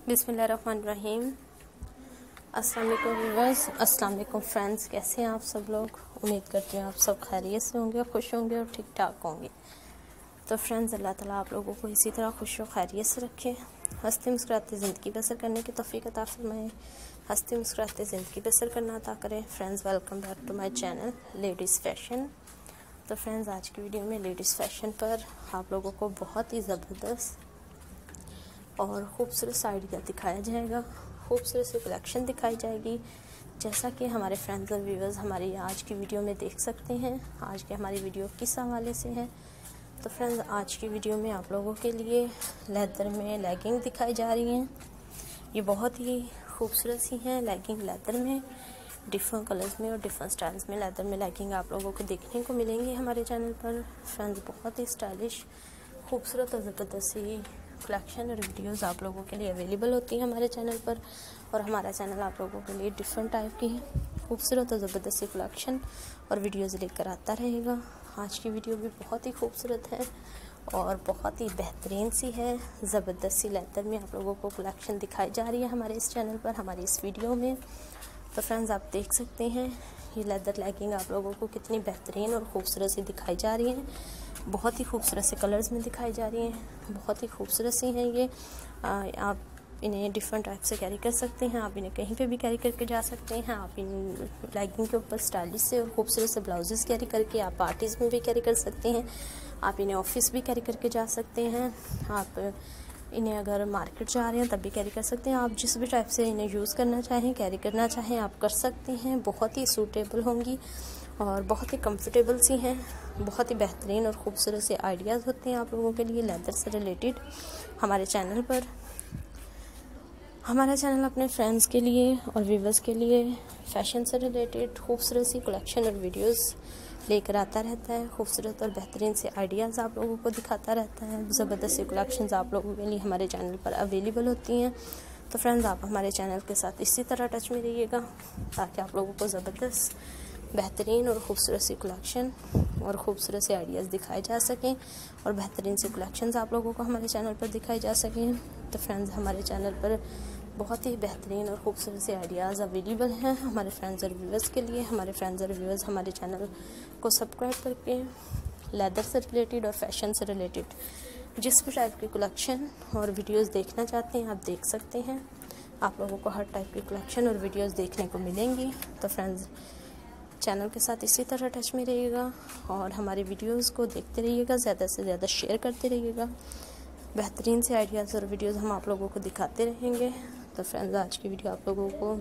बिसमीम अस्सलाम वालेकुम फ्रेंड्स, कैसे हैं आप सब लोग? उम्मीद करती हूँ आप सब खैरियत से होंगे खुश होंगे और ठीक ठाक होंगे। तो फ्रेंड्स, अल्लाह ताला आप लोगों को इसी तरह खुश और खैरियत से रखे। हँसते मुस्कुराते ज़िंदगी बसर करने की तोफ़ी अता फरमाए। हँसते मुस्कुराते ज़िंदगी बसर करना अता करें। Friends, welcome back to my channel, ladies fashion. तो फ्रेंड्स, आज की वीडियो में लेडीज़ फ़ैशन पर आप लोगों को बहुत ही ज़बरदस्त और ख़ूबसूरत साड़ियाँ दिखाया जाएगा। खूबसूरत सी कलेक्शन दिखाई जाएगी। जैसा कि हमारे फ्रेंड्स और व्यूवर्स हमारी आज की वीडियो में देख सकते हैं। आज के हमारी वीडियो किस हवाले से है? तो फ्रेंड्स आज की वीडियो में आप लोगों के लिए लेदर में लेगिंग दिखाई जा रही हैं। ये बहुत ही खूबसूरत सी हैं लेगिंग लेदर में। डिफरेंट कलर्स में और डिफरेंट स्टाइल्स में लेदर में लेगिंग आप लोगों को देखने को मिलेंगी हमारे चैनल पर। फ्रेंड्स बहुत ही स्टाइलिश खूबसूरत और ज़बरदस्त सी कलेक्शन और वीडियोस आप लोगों के लिए अवेलेबल होती हैं हमारे चैनल पर और हमारा चैनल आप लोगों के लिए डिफरेंट टाइप की खूबसूरत और ज़बरदस्ती कलेक्शन और वीडियोस लेकर आता रहेगा। आज की वीडियो भी बहुत ही खूबसूरत है और बहुत ही बेहतरीन सी है। ज़बरदस्ती लेदर में आप लोगों को कलेक्शन दिखाई जा रही है हमारे इस चैनल पर, हमारी इस वीडियो में। तो फ्रेंड्स आप देख सकते हैं ये लेदर लेगिंग आप लोगों को कितनी बेहतरीन और ख़ूबसूरत सी दिखाई जा रही है। बहुत ही खूबसूरत से कलर्स में दिखाई जा रही हैं। बहुत ही खूबसूरत सी हैं ये। आ, आप इन्हें डिफरेंट टाइप से कैरी कर सकते हैं। आप इन्हें कहीं पे भी कैरी करके जा सकते हैं। आप इन लेगिंग के ऊपर स्टाइलिश से खूबसूरत से ब्लाउजेस कैरी करके आप पार्टीज़ में भी कैरी कर सकते हैं। आप इन्हें ऑफ़िस भी कैरी करके जा सकते हैं। आप इन्हें अगर मार्केट जा रहे हैं तब भी कैरी कर सकते हैं। आप जिस भी टाइप से इन्हें यूज़ करना चाहें कैरी करना चाहें आप कर सकते हैं। बहुत ही सूटेबल होंगी। और बहुत ही कंफर्टेबल सी हैं, बहुत ही बेहतरीन और ख़ूबसूरत से आइडियाज़ होते हैं आप लोगों के लिए लेदर से रिलेटेड हमारे चैनल पर। हमारा चैनल अपने फ्रेंड्स के लिए और व्यूवर्स के लिए फ़ैशन से रिलेटेड खूबसूरत सी कलेक्शन और वीडियोस लेकर आता रहता है। खूबसूरत और बेहतरीन से आइडियाज़ आप लोगों को दिखाता रहता है। ज़बरदस्त सी कलेक्शन आप लोगों के लिए हमारे चैनल पर अवेलेबल होती हैं। तो फ्रेंड्स आप हमारे चैनल के साथ इसी तरह टच में रहिएगा ताकि आप लोगों को ज़बरदस्त बेहतरीन और ख़ूबसूरत सी कलेक्शन और ख़ूबसूरत से आइडियाज़ दिखाए जा सकें और बेहतरीन से कलेक्शंस आप लोगों को हमारे चैनल पर दिखाई जा सकें। तो फ्रेंड्स हमारे चैनल पर बहुत ही बेहतरीन और ख़ूबसूरत से आइडियाज़ अवेलेबल हैं हमारे फ्रेंड्स और व्यूवर्स के लिए। हमारे फ्रेंड्स और व्यूवर्स हमारे चैनल को सब्सक्राइब करके लेदर से रिलेटेड और फ़ैशन से रिलेटेड जिस भी टाइप की कलेक्शन और वीडियोस देखना चाहते हैं, आप देख सकते हैं। आप लोगों को हर टाइप की कलेक्शन और वीडियोस देखने को मिलेंगी। तो फ्रेंड्स चैनल के साथ इसी तरह टच में रहिएगा और हमारे वीडियोस को देखते रहिएगा, ज़्यादा से ज़्यादा शेयर करते रहिएगा। बेहतरीन से आइडियाज़ और वीडियोस हम आप लोगों को दिखाते रहेंगे। तो फ्रेंड्स आज की वीडियो आप लोगों को